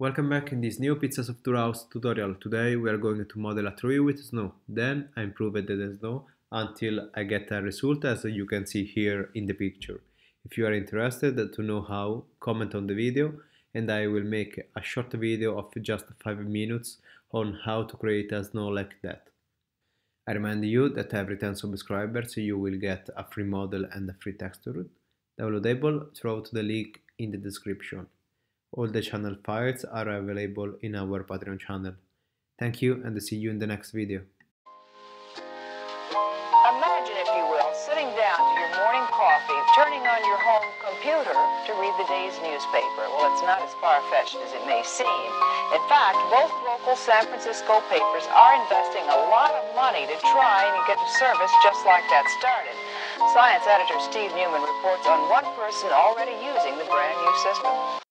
Welcome back in this new Pizza Software House tutorial. Today we are going to model a tree with snow. Then I improved the snow until I get a result as you can see here in the picture. If you are interested to know how, comment on the video and I will make a short video of just 5 minutes on how to create a snow like that. I remind you that every 10 subscribers you will get a free model and a free texture downloadable throughout the link in the description. All the channel files are available in our Patreon channel. Thank you and see you in the next video. Imagine, if you will, sitting down to your morning coffee, turning on your home computer to read the day's newspaper. Well, it's not as far-fetched as it may seem. In fact, both local San Francisco papers are investing a lot of money to try and get a service just like that started. Science editor Steve Newman reports on one person already using the brand new system.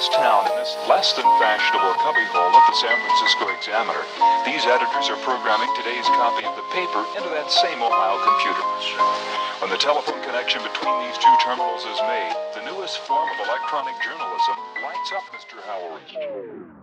Across town, in this less than fashionable cubbyhole of the San Francisco Examiner, these editors are programming today's copy of the paper into that same Ohio computer. When the telephone connection between these two terminals is made, the newest form of electronic journalism lights up Mr. Howard.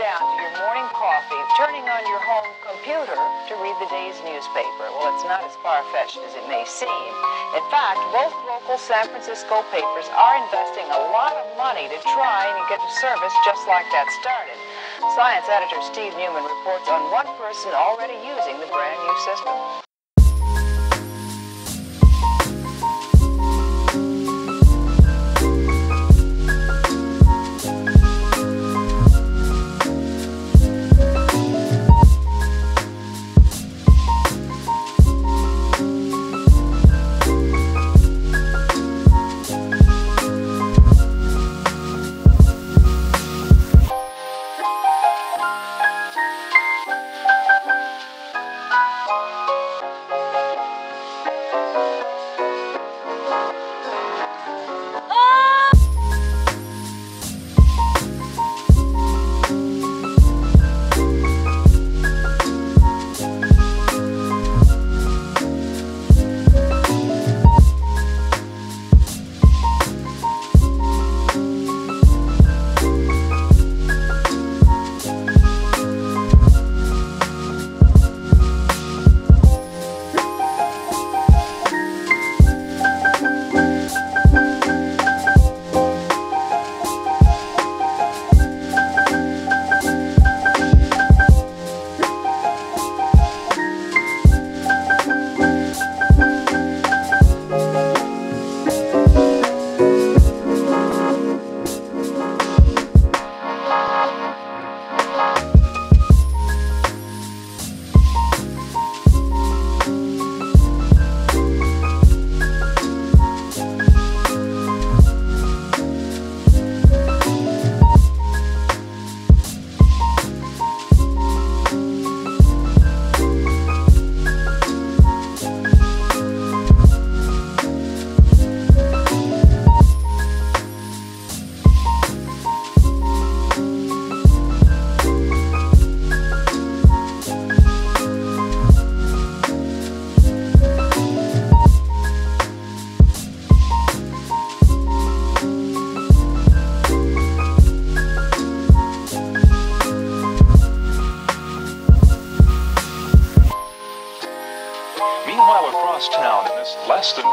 Down to your morning coffee, turning on your home computer to read the day's newspaper. Well, it's not as far-fetched as it may seem. In fact, both local San Francisco papers are investing a lot of money to try and get a service just like that started. Science editor Steve Newman reports on one person already using the brand new system.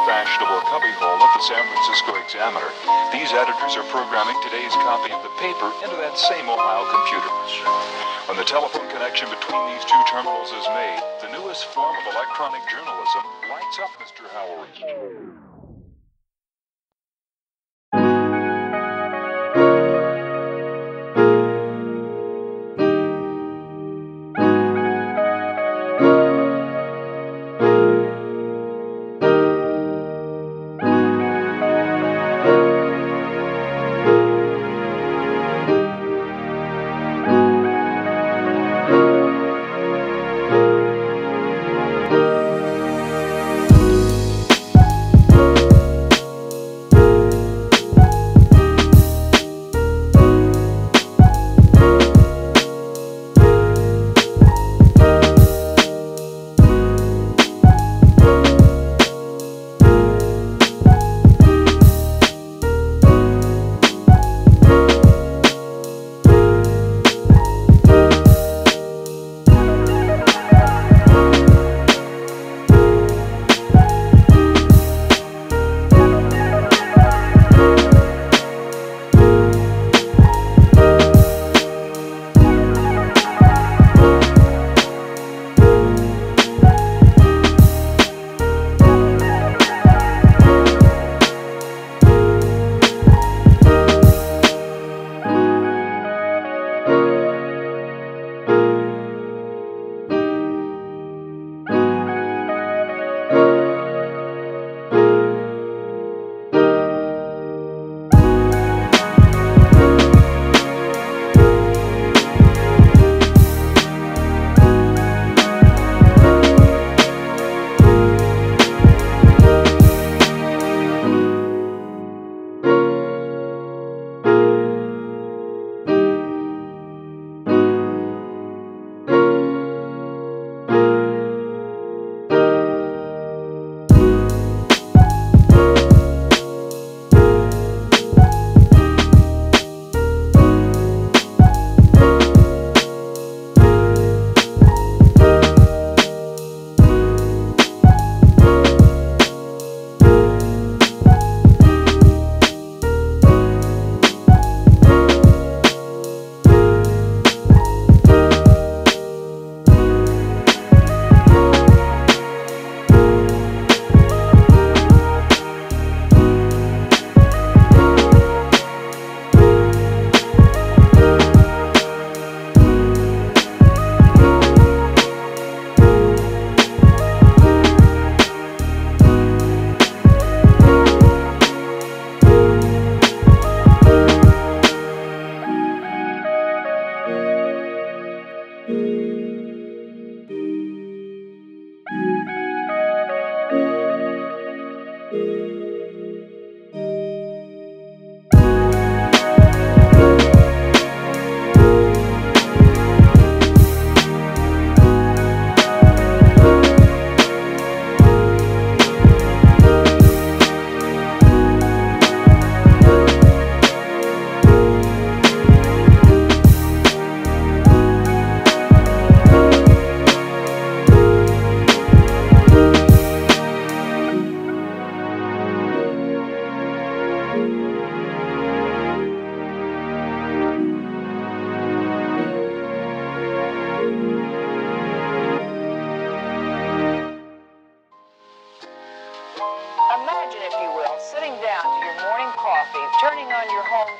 Fashionable cubbyhole of the San Francisco Examiner, these editors are programming today's copy of the paper into that same Ohio computer. When the telephone connection between these two terminals is made, the newest form of electronic journalism lights up Mr. Howard.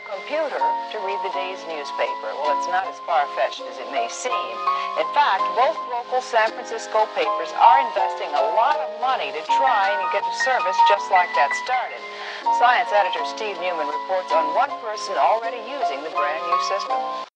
Computer to read the day's newspaper. Well, it's not as far fetched as it may seem. In fact, both local San Francisco papers are investing a lot of money to try and get a service just like that started. Science editor Steve Newman reports on one person already using the brand new system.